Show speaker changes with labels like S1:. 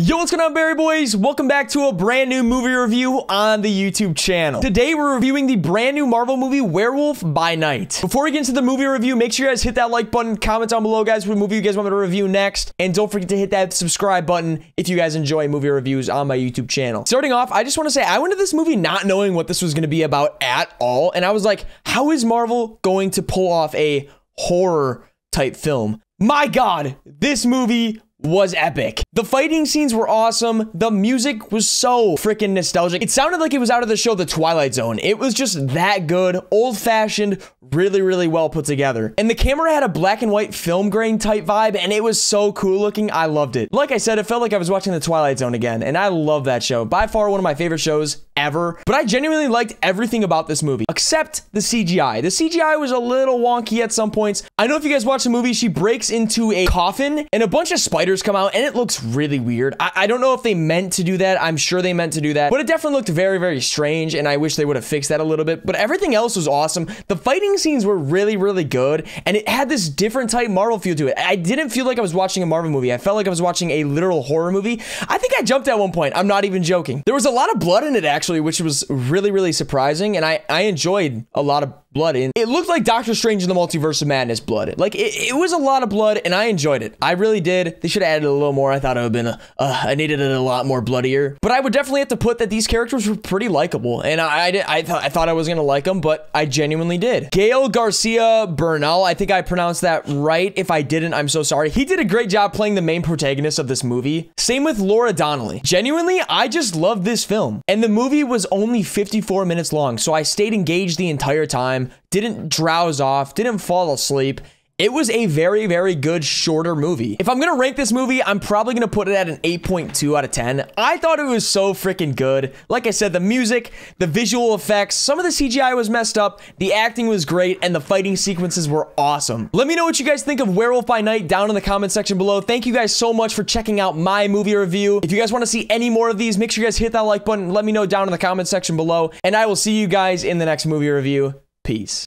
S1: Yo, what's going on, Barry Boys? Welcome back to a brand new movie review on the YouTube channel. Today, we're reviewing the brand new Marvel movie, Werewolf by Night. Before we get into the movie review, make sure you guys hit that like button, comment down below, guys, what movie you guys want me to review next, and don't forget to hit that subscribe button if you guys enjoy movie reviews on my YouTube channel. Starting off, I just want to say, I went to this movie not knowing what this was going to be about at all, and I was like, how is Marvel going to pull off a horror type film? My God, this movie was epic. The fighting scenes were awesome. The music was so freaking nostalgic. It sounded like it was out of the show The Twilight Zone. It was just that good, old fashioned, really, really well put together. And the camera had a black and white film grain type vibe, and it was so cool looking. I loved it. Like I said, it felt like I was watching The Twilight Zone again, and I love that show. By far one of my favorite shows ever. But I genuinely liked everything about this movie, except the CGI. The CGI was a little wonky at some points. I know if you guys watch the movie, she breaks into a coffin, and a bunch of spiders come out, and it looks really weird. I, I don't know if they meant to do that. I'm sure they meant to do that, but it definitely looked very, very strange, and I wish they would have fixed that a little bit. But everything else was awesome. The fighting scenes were really, really good, and it had this different type Marvel feel to it. I didn't feel like I was watching a Marvel movie. I felt like I was watching a literal horror movie. I think I jumped at one point. I'm not even joking. There was a lot of blood in it, actually, which was really, really surprising, and I, I enjoyed a lot of blood in. It looked like Doctor Strange in the Multiverse of Madness blood. Like, it, it was a lot of blood, and I enjoyed it. I really did. They should have added a little more. I thought it would have been, a, uh, I needed it a lot more bloodier. But I would definitely have to put that these characters were pretty likable, and I, I, did, I, th I thought I was going to like them, but I genuinely did. Gael Garcia Bernal, I think I pronounced that right. If I didn't, I'm so sorry. He did a great job playing the main protagonist of this movie. Same with Laura Donnelly. Genuinely, I just love this film. And the movie was only 54 minutes long, so I stayed engaged the entire time, didn't drowse off, didn't fall asleep. It was a very, very good shorter movie. If I'm gonna rank this movie, I'm probably gonna put it at an 8.2 out of 10. I thought it was so freaking good. Like I said, the music, the visual effects, some of the CGI was messed up, the acting was great, and the fighting sequences were awesome. Let me know what you guys think of Werewolf by Night down in the comment section below. Thank you guys so much for checking out my movie review. If you guys wanna see any more of these, make sure you guys hit that like button. Let me know down in the comment section below, and I will see you guys in the next movie review. Peace.